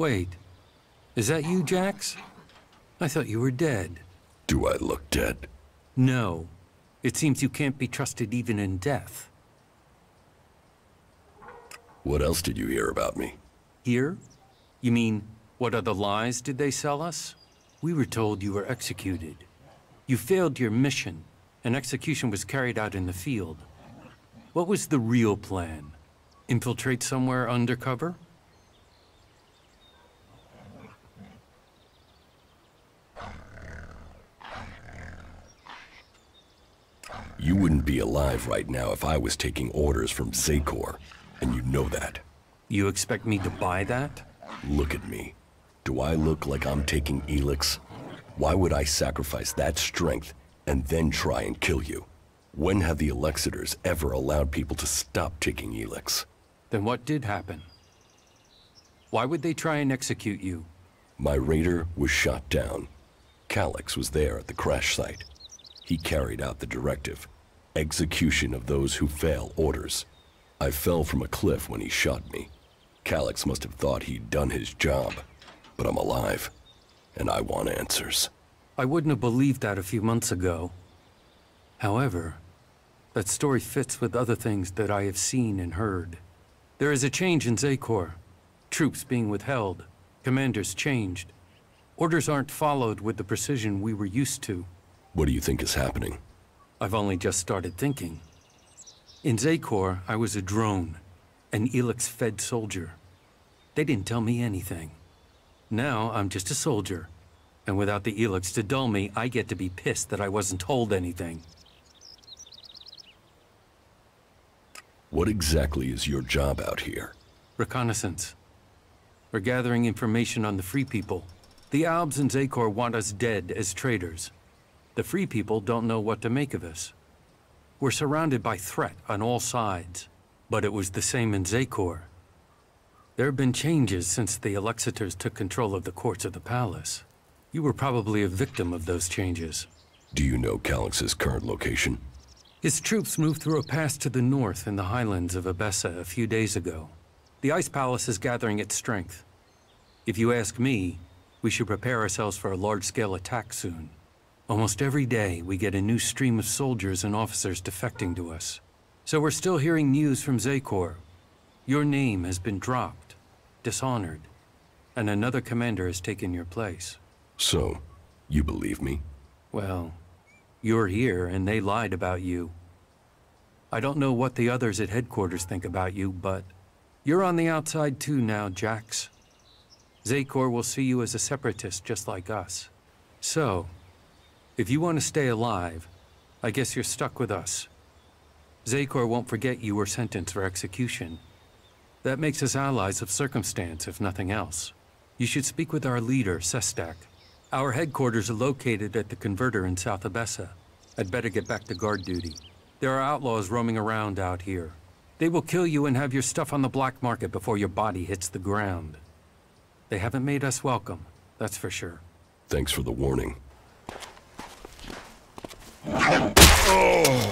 Wait, is that you, Jax? I thought you were dead. Do I look dead? No. It seems you can't be trusted even in death. What else did you hear about me? Here? You mean, what other lies did they sell us? We were told you were executed. You failed your mission, and execution was carried out in the field. What was the real plan? Infiltrate somewhere undercover? You wouldn't be alive right now if I was taking orders from Xacor, and you know that. You expect me to buy that? Look at me. Do I look like I'm taking Elex? Why would I sacrifice that strength and then try and kill you? When have the Alexiters ever allowed people to stop taking Elex? Then what did happen? Why would they try and execute you? My raider was shot down. Kallax was there at the crash site. He carried out the directive. Execution of those who fail orders. I fell from a cliff when he shot me. Kallax must have thought he'd done his job. But I'm alive. And I want answers. I wouldn't have believed that a few months ago. However, that story fits with other things that I have seen and heard. There is a change in Xacor. Troops being withheld. Commanders changed. Orders aren't followed with the precision we were used to. What do you think is happening? I've only just started thinking. In Xacor, I was a drone, an Elex-fed soldier. They didn't tell me anything. Now, I'm just a soldier. And without the Elex to dull me, I get to be pissed that I wasn't told anything. What exactly is your job out here? Reconnaissance. We're gathering information on the Free People. The Albs and Xacor want us dead as traitors. The Free People don't know what to make of us. We're surrounded by threat on all sides, but it was the same in Xacor. There have been changes since the Alexiters took control of the courts of the palace. You were probably a victim of those changes. Do you know Kallax's current location? His troops moved through a pass to the north in the highlands of Abessa a few days ago. The Ice Palace is gathering its strength. If you ask me, we should prepare ourselves for a large-scale attack soon. Almost every day, we get a new stream of soldiers and officers defecting to us. So we're still hearing news from Xacor. Your name has been dropped, dishonored, and another commander has taken your place. So, you believe me? Well, you're here and they lied about you. I don't know what the others at headquarters think about you, but you're on the outside too now, Jax. Xacor will see you as a separatist just like us. So, if you want to stay alive, I guess you're stuck with us. Xacor won't forget you were sentenced for execution. That makes us allies of circumstance, if nothing else. You should speak with our leader, Sestak. Our headquarters are located at the Converter in South Abessa. I'd better get back to guard duty. There are outlaws roaming around out here. They will kill you and have your stuff on the black market before your body hits the ground. They haven't made us welcome, that's for sure. Thanks for the warning. Oh.